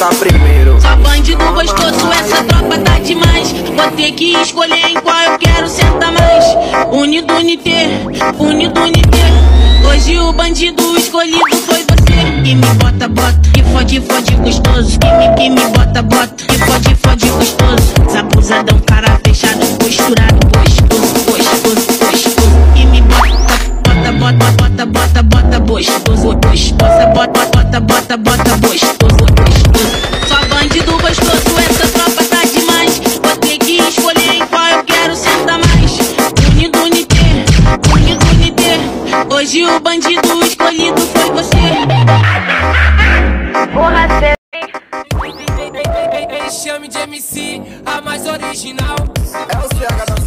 sentar primeiro. Só bandido gostoso, essa tropa tá demais. Vou ter que escolher em qual eu quero sentar mais. Unido, unité, unido, unité. Hoje o bandido escolhido foi você. Que me bota, bota, que fode, fode gostoso. Que me, que me bota, bota, Bota, bota, bota, gostoso, gostoso. Só bandido gostoso, essa tropa tá demais. Vou ter que escolher em qual eu quero sentar mais. Unido, unité, unido, unité. Hoje o bandido escolhido foi você. Porra, cê Chame de MC, a mais original. É o CH da.